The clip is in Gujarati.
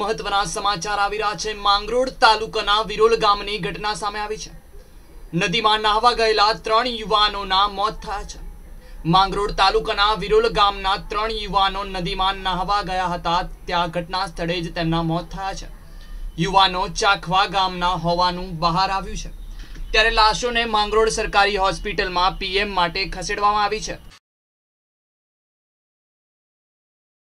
મહત્વના સમાચાર આવી રહ્યા છે. માંગરોળ તાલુકાના વિરોલ ગામની ઘટના સામે આવી છે. નદીમાં નાહવા ગયેલા ત્રણ યુવાનોના મોત થયા છે. માંગરોળ તાલુકાના વિરોલ ગામના ત્રણ યુવાનો નદીમાં નાહવા ગયા હતા. ત્યાં ઘટના સ્થળે જ તેમના મોત થયા છે. યુવાનો ચાખવા ગામના હોવાનું બહાર આવ્યું છે. ત્યારે લાશોને માંગરોળ સરકારી હોસ્પિટલમાં પીએમ માટે ખસેડવામાં આવી છે.